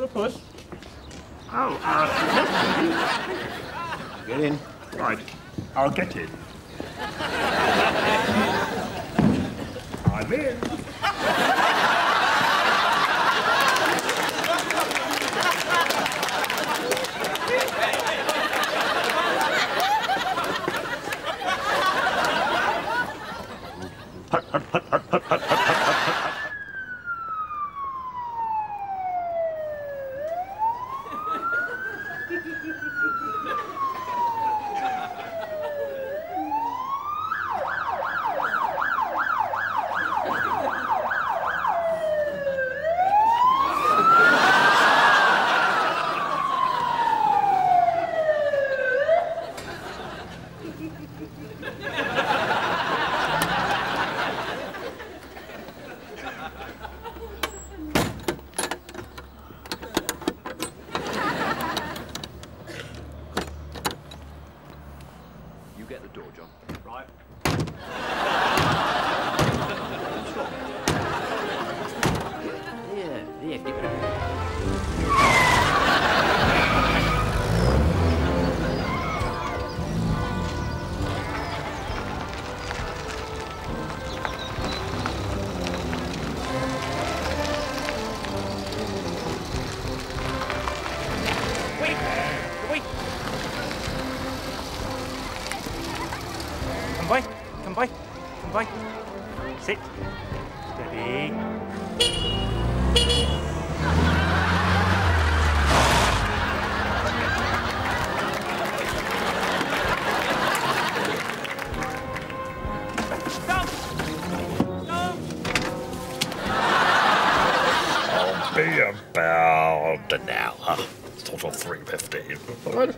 Oh, uh, Get in. right. I'll get in. I'm in. Wait! Come by, come by, come by. Sit. Steady. Stop! Stop! Be about now. Total 350. What?